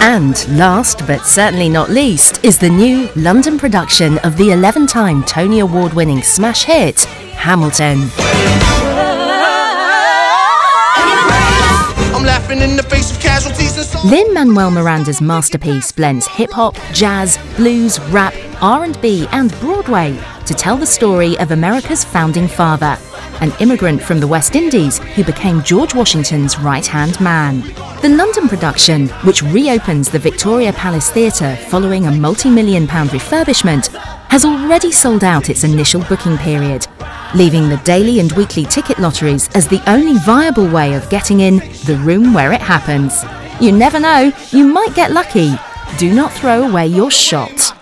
And last but certainly not least is the new London production of the 11 time Tony Award winning smash hit, Hamilton. I'm laughing in the face of casualties and so Lin Manuel Miranda's masterpiece blends hip hop, jazz, blues, rap, R&B, and Broadway to tell the story of America's founding father, an immigrant from the West Indies who became George Washington's right-hand man. The London production, which reopens the Victoria Palace Theatre following a multi-million pound refurbishment, has already sold out its initial booking period, leaving the daily and weekly ticket lotteries as the only viable way of getting in the room where it happens. You never know, you might get lucky. Do not throw away your shot.